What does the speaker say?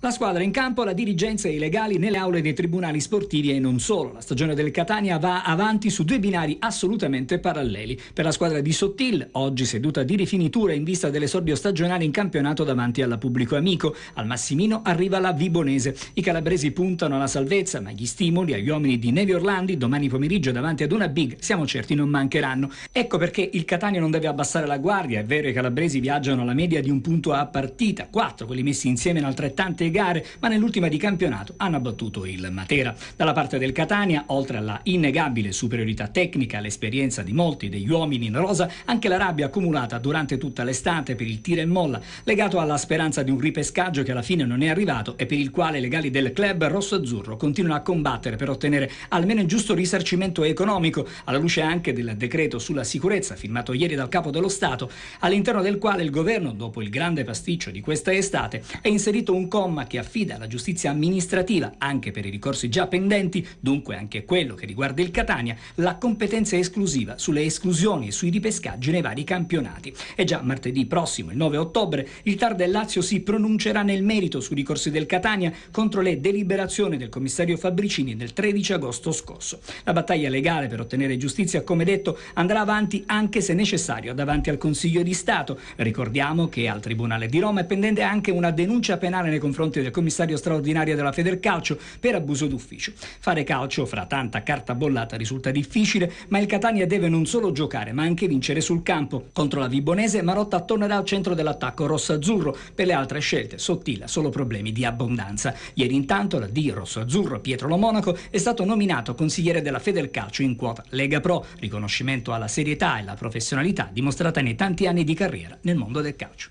La squadra in campo, la dirigenza e i legali nelle aule dei tribunali sportivi e non solo. La stagione del Catania va avanti su due binari assolutamente paralleli. Per la squadra di Sottil, oggi seduta di rifinitura in vista dell'esordio stagionale in campionato davanti alla pubblico amico. Al Massimino arriva la Vibonese. I calabresi puntano alla salvezza, ma gli stimoli agli uomini di Nevi Orlandi domani pomeriggio davanti ad una big, siamo certi non mancheranno. Ecco perché il Catania non deve abbassare la guardia. È vero, i calabresi viaggiano alla media di un punto a partita, quattro quelli messi insieme in altrettante gare, ma nell'ultima di campionato hanno abbattuto il Matera. Dalla parte del Catania, oltre alla innegabile superiorità tecnica all'esperienza di molti degli uomini in rosa, anche la rabbia accumulata durante tutta l'estate per il tiro e molla, legato alla speranza di un ripescaggio che alla fine non è arrivato e per il quale i legali del club rosso-azzurro continuano a combattere per ottenere almeno il giusto risarcimento economico, alla luce anche del decreto sulla sicurezza firmato ieri dal capo dello Stato, all'interno del quale il governo, dopo il grande pasticcio di questa estate, ha inserito un comma che affida alla giustizia amministrativa, anche per i ricorsi già pendenti, dunque anche quello che riguarda il Catania, la competenza esclusiva sulle esclusioni e sui ripescaggi nei vari campionati. E già martedì prossimo, il 9 ottobre, il TAR del Lazio si pronuncerà nel merito sui ricorsi del Catania contro le deliberazioni del commissario Fabricini del 13 agosto scorso. La battaglia legale per ottenere giustizia, come detto, andrà avanti anche se necessario davanti al Consiglio di Stato. Ricordiamo che al Tribunale di Roma è pendente anche una denuncia penale nei confronti del commissario straordinario della Federcalcio per abuso d'ufficio. Fare calcio fra tanta carta bollata risulta difficile, ma il Catania deve non solo giocare, ma anche vincere sul campo. Contro la Vibonese Marotta tornerà al centro dell'attacco rosso-azzurro. Per le altre scelte sottila solo problemi di abbondanza. Ieri intanto la D rosso-azzurro Pietro Lo Monaco è stato nominato consigliere della Federcalcio in quota Lega Pro, riconoscimento alla serietà e alla professionalità dimostrata nei tanti anni di carriera nel mondo del calcio.